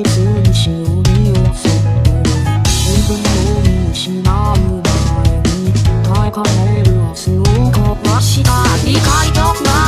いしおそ自分失うに。耐えかねるをした理解とな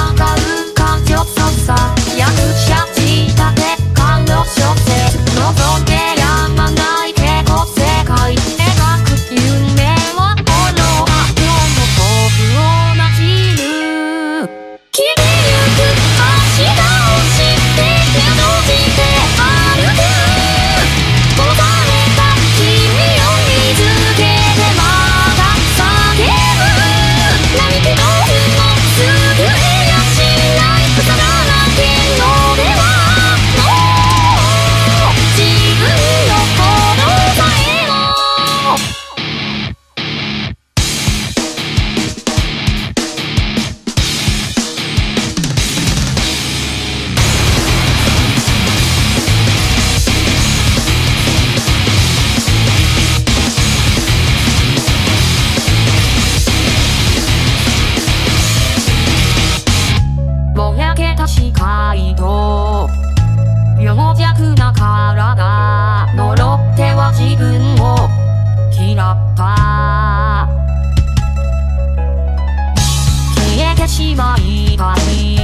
ろか。消えてしまいたい。